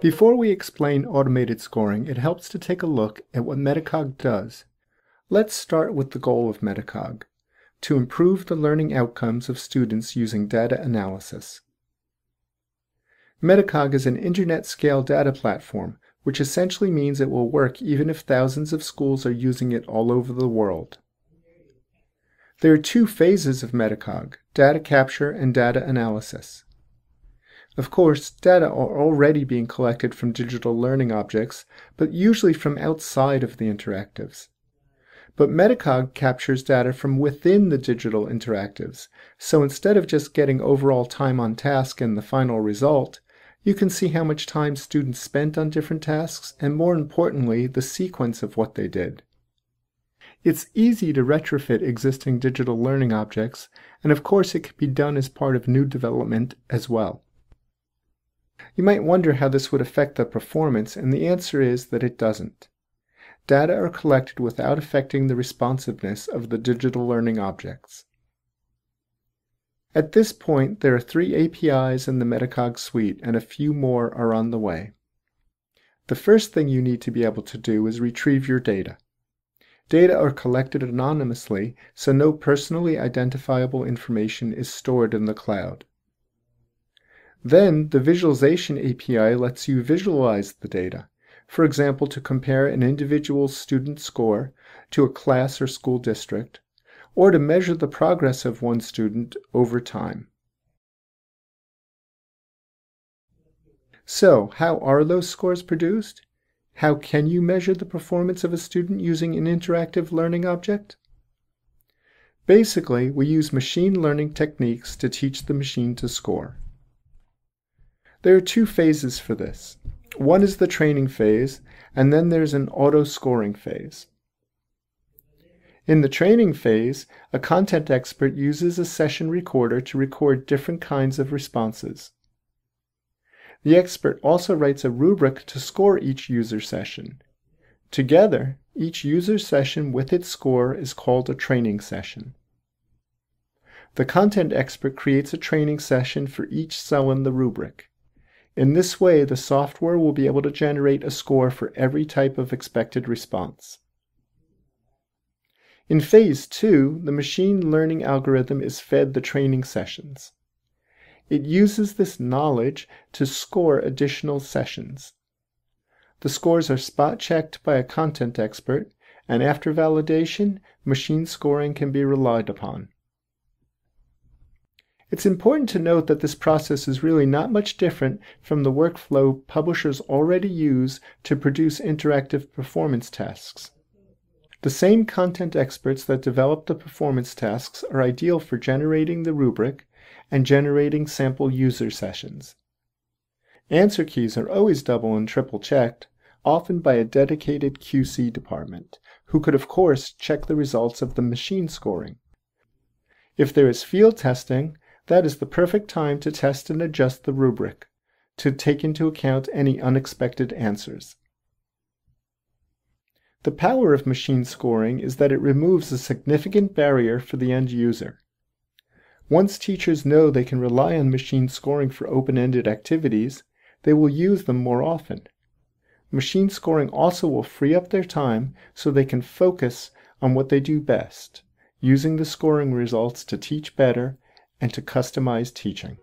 Before we explain automated scoring, it helps to take a look at what Metacog does. Let's start with the goal of Metacog, to improve the learning outcomes of students using data analysis. Metacog is an internet-scale data platform, which essentially means it will work even if thousands of schools are using it all over the world. There are two phases of Metacog, data capture and data analysis. Of course, data are already being collected from digital learning objects, but usually from outside of the interactives. But Metacog captures data from within the digital interactives, so instead of just getting overall time on task and the final result, you can see how much time students spent on different tasks and more importantly, the sequence of what they did. It's easy to retrofit existing digital learning objects, and of course it can be done as part of new development as well. You might wonder how this would affect the performance, and the answer is that it doesn't. Data are collected without affecting the responsiveness of the digital learning objects. At this point, there are three APIs in the Metacog suite, and a few more are on the way. The first thing you need to be able to do is retrieve your data. Data are collected anonymously, so no personally identifiable information is stored in the cloud. Then, the Visualization API lets you visualize the data, for example, to compare an individual student score to a class or school district, or to measure the progress of one student over time. So, how are those scores produced? How can you measure the performance of a student using an interactive learning object? Basically, we use machine learning techniques to teach the machine to score. There are two phases for this. One is the training phase, and then there's an auto-scoring phase. In the training phase, a content expert uses a session recorder to record different kinds of responses. The expert also writes a rubric to score each user session. Together, each user session with its score is called a training session. The content expert creates a training session for each cell in the rubric. In this way, the software will be able to generate a score for every type of expected response. In phase two, the machine learning algorithm is fed the training sessions. It uses this knowledge to score additional sessions. The scores are spot checked by a content expert, and after validation, machine scoring can be relied upon. It's important to note that this process is really not much different from the workflow publishers already use to produce interactive performance tasks. The same content experts that develop the performance tasks are ideal for generating the rubric and generating sample user sessions. Answer keys are always double and triple checked, often by a dedicated QC department, who could of course check the results of the machine scoring. If there is field testing, that is the perfect time to test and adjust the rubric, to take into account any unexpected answers. The power of machine scoring is that it removes a significant barrier for the end user. Once teachers know they can rely on machine scoring for open-ended activities, they will use them more often. Machine scoring also will free up their time so they can focus on what they do best, using the scoring results to teach better and to customize teaching.